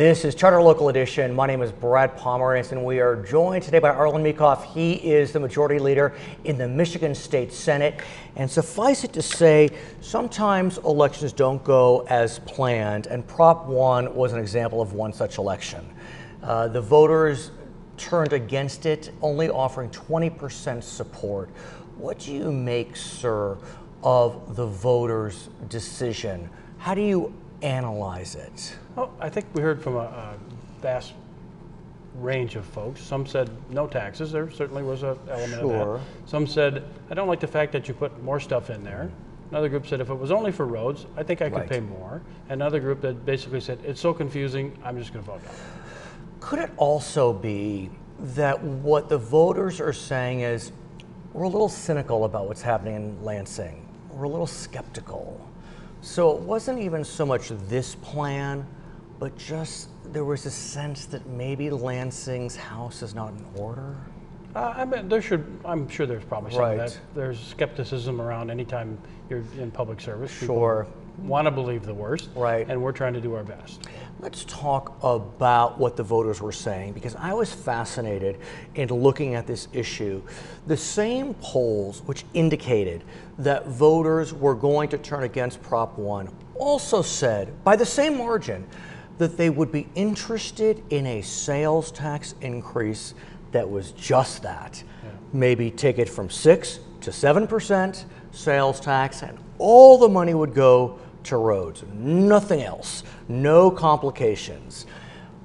This is Charter Local Edition. My name is Brad Pomerantz, and we are joined today by Arlan Meekhof. He is the majority leader in the Michigan State Senate. And suffice it to say, sometimes elections don't go as planned, and Prop 1 was an example of one such election. Uh, the voters turned against it, only offering 20% support. What do you make, sir, of the voters' decision? How do you analyze it? Well, I think we heard from a, a vast range of folks. Some said no taxes. There certainly was an element Sure. of that. Some said, I don't like the fact that you put more stuff in there. Another group said, if it was only for roads, I think I could Right. pay more. Another group that basically said, it's so confusing, I'm just going to vote no. Could it also be that what the voters are saying is we're a little cynical about what's happening in Lansing? We're a little skeptical. So it wasn't even so much this plan, but just there was a sense that maybe Lansing's house is not in order. Uh, I mean, there should. I'm sure there's probably some Right. of that. There's skepticism around anytime you're in public service. Sure. Want to believe the worst. Right. And we're trying to do our best. Let's talk about what the voters were saying because I was fascinated in looking at this issue. The same polls which indicated that voters were going to turn against Prop 1 also said, by the same margin, that they would be interested in a sales tax increase that was just that. Maybe take it from 6 to 7% sales tax, and all the money would go to roads, nothing else, no complications.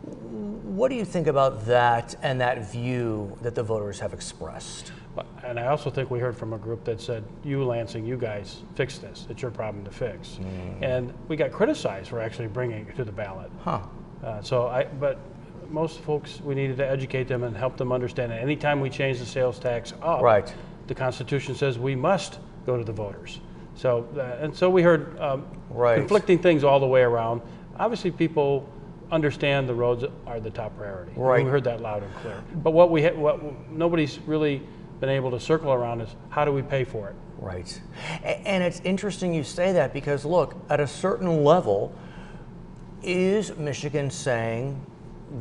What do you think about that and that view that the voters have expressed? And I also think we heard from a group that said, you Lansing, you guys fix this. It's your problem to fix. And we got criticized for actually bringing it to the ballot. Huh. Uh, so I, but most folks, we needed to educate them and help them understand that anytime we change the sales tax up, Right. the Constitution says we must go to the voters. So, uh, and so we heard um, Right. conflicting things all the way around. Obviously, people understand the roads are the top priority. Right. We heard that loud and clear. But what we ha- what nobody's really been able to circle around is how do we pay for it? Right. And it's interesting you say that because, look, at a certain level, is Michigan saying,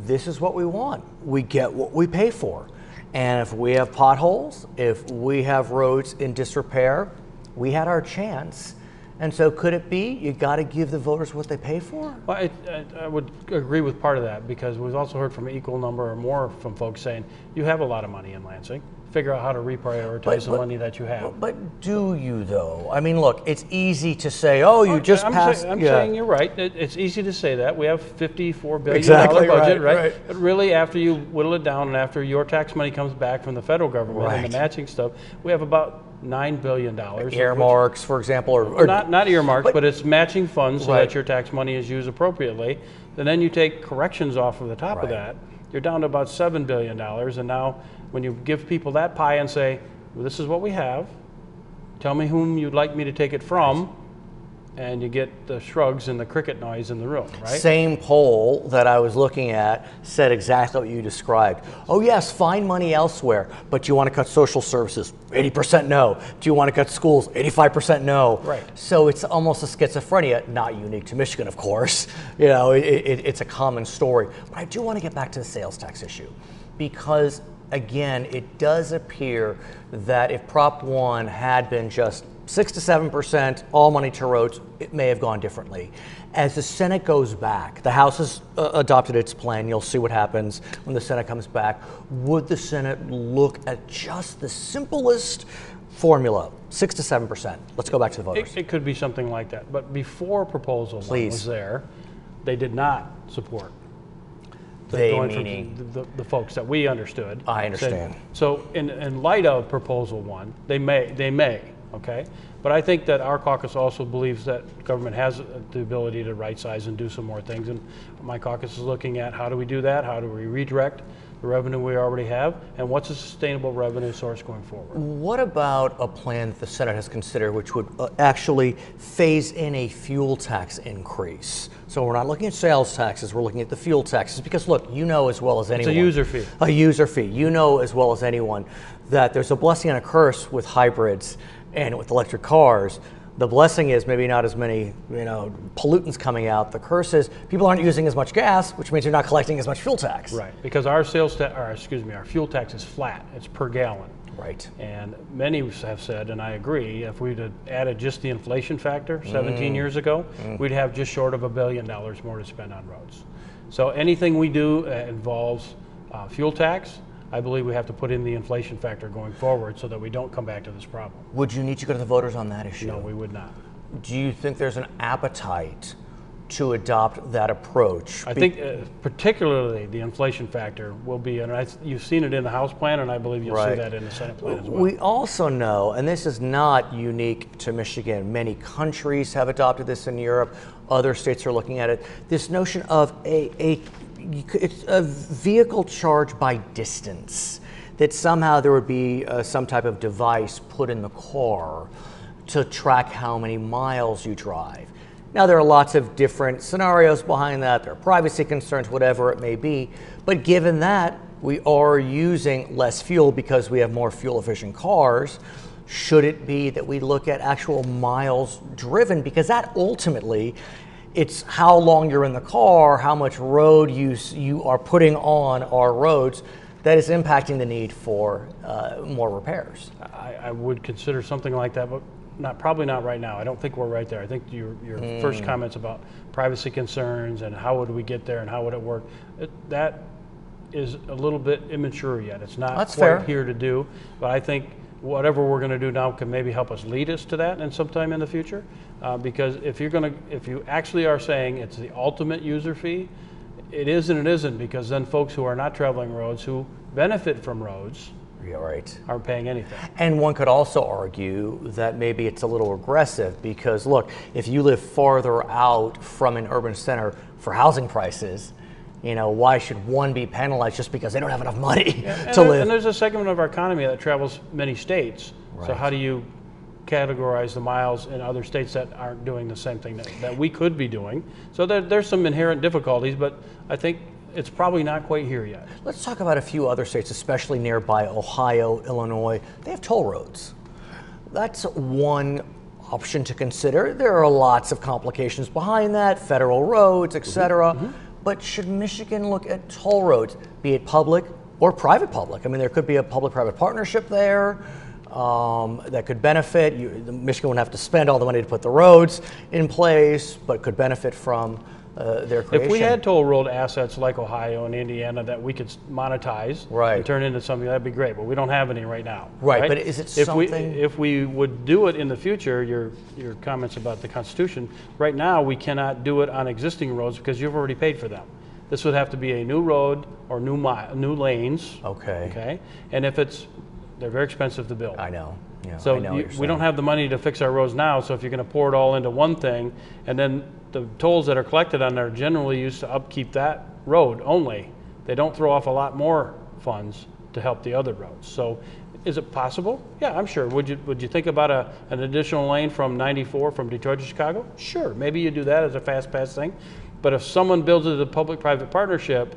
this is what we want? We get what we pay for. And if we have potholes, if we have roads in disrepair, we had our chance. And so, could it be you got to give the voters what they pay for? Well, I, I, I would agree with part of that because we've also heard from an equal number or more from folks saying you have a lot of money in Lansing. Figure out how to reprioritize But- the but- money that you have. But do you, though? I mean, look, it's easy to say, oh, you oh, just I'm, passed. say- I'm yeah. saying you're right. It, it's easy to say that. We have $54 billion Exactly budget, right, right, right. But really, after you whittle it down and after your tax money comes back from the federal government and the matching stuff, we have about $9 billion. which- Earmarks, for example, or, or not, not earmarked, But- but, it's matching funds so Right. that your tax money is used appropriately. And then you take corrections off of the top Right. of that, you're down to about $7 billion. And now, when you give people that pie and say, well, this is what we have, tell me whom you'd like me to take it from, and you get the shrugs and the cricket noise in the room, right? Same poll that I was looking at said exactly what you described. Oh, yes, find money elsewhere, but do you want to cut social services? 80% no. Do you want to cut schools? 85% no. Right. So it's almost a schizophrenia, not unique to Michigan, of course. You know, it, it, it's a common story. But I do want to get back to the sales tax issue because, again, it does appear that if Prop 1 had been just 6 to 7%, all money to roads, it may have gone differently. As the Senate goes back, the House has uh, adopted its plan. You'll see what happens when the Senate comes back. Would the Senate look at just the simplest formula, 6 to 7%? Let's go back to the voters. It, it could be something like that. But before proposal Please. was there, they did not support. the- They meaning? the, the, the folks that we understood. I said- understand. So in, in light of proposal one, they may, they may, okay? But I think that our caucus also believes that government has the ability to right size and do some more things. And my caucus is looking at how do we do that? How do we redirect the revenue we already have? And what's a sustainable revenue source going forward? What about a plan that the Senate has considered which would uh, actually phase in a fuel tax increase? So we're not looking at sales taxes, we're looking at the fuel taxes because look, you know as well as It's anyone. a user fee. A user fee. You know as well as anyone that there's a blessing and a curse with hybrids and with electric cars. The blessing is maybe not as many, you know, pollutants coming out. The curse is people aren't using as much gas, which means you're not collecting as much fuel tax. Right, because our sales tax, or excuse me, our fuel tax is flat. It's per gallon. Right. And many have said, and I agree, if we'd added just the inflation factor 17 years ago, we'd have just short of a billion dollars more to spend on roads. So anything we do uh, involves uh, fuel tax. I believe we have to put in the inflation factor going forward so that we don't come back to this problem. Would you need to go to the voters on that issue? No, we would not. Do you think there's an appetite to adopt that approach? I think uh, particularly the inflation factor will be, and I, you've seen it in the House plan, and I believe you'll Right. see that in the Senate plan as well. We also know, and this is not unique to Michigan, many countries have adopted this in Europe, other states are looking at it. This notion of a, a it's a vehicle charge by distance, that somehow there would be uh, some type of device put in the car to track how many miles you drive. Now, there are lots of different scenarios behind that. There are privacy concerns, whatever it may be. But given that we are using less fuel because we have more fuel efficient cars, should it be that we look at actual miles driven? Because that ultimately, it's how long you're in the car, how much road use you are putting on our roads that is impacting the need for uh, more repairs. I, I would consider something like that, but not probably not right now. I don't think we're right there. I think your your first Hmm. comments about privacy concerns and how would we get there and how would it work, it, that is a little bit immature yet. It's not That's quite fair. here to do, but I think whatever we're going to do now can maybe help us lead us to that and sometime in the future. Uh, because if you're going to, if you actually are saying it's the ultimate user fee, it is and it isn't because then folks who are not traveling roads who benefit from roads Yeah, right. aren't paying anything. And one could also argue that maybe it's a little aggressive because, look, if you live farther out from an urban center for housing prices, you know, why should one be penalized just because they don't have enough money And, to live? and there's a segment of our economy that travels many states. So how do you categorize the miles in other states that aren't doing the same thing that, that we could be doing? So there, there's some inherent difficulties, but I think it's probably not quite here yet. Let's talk about a few other states, especially nearby Ohio, Illinois. They have toll roads. That's one option to consider. There are lots of complications behind that, federal roads, et cetera. Mm-hmm. Mm-hmm. But should Michigan look at toll roads, be it public or private public? I mean, there could be a public-private partnership there um, that could benefit. You, Michigan wouldn't have to spend all the money to put the roads in place, but could benefit from uh, their creation. If we had toll road assets like Ohio and Indiana that we could monetize Right. and turn into something, that'd be great. But we don't have any right now. Right, but is it if something- We, if we would do it in the future, your your comments about the Constitution, right now we cannot do it on existing roads because you've already paid for them. This would have to be a new road or new mi- new lanes. Okay. Okay. And if it's, they're very expensive to build. I know. Yeah, So I know you- we don't have the money to fix our roads now, so if you're gonna pour it all into one thing, and then the tolls that are collected on there are generally used to upkeep that road only. They don't throw off a lot more funds to help the other roads. So is it possible? Yeah, I'm sure. Would you, would you think about a, an additional lane from 94 from Detroit to Chicago? Sure, maybe you do that as a fast pass thing. But if someone builds it as a public-private partnership,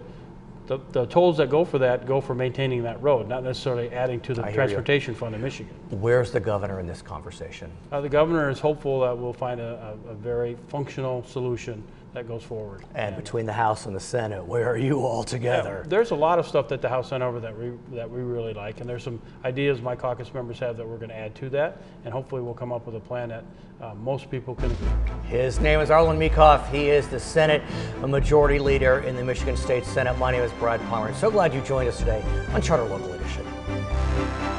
the, the tolls that go for that go for maintaining that road, not necessarily adding to the I hear you. transportation fund in Michigan. Where's the governor in this conversation? Uh, the governor is hopeful that we'll find a, a, a very functional solution that goes forward. And between the House and the Senate, where are you all together? There's a lot of stuff that the House sent over that we, that we really like, and there's some ideas my caucus members have that we're going to add to that, and hopefully we'll come up with a plan that uh, most people can agree. His name is Arlan Meekhof. He is the Senate Majority Leader in the Michigan State Senate. My name is Brad Palmer. So glad you joined us today on Charter Local Edition.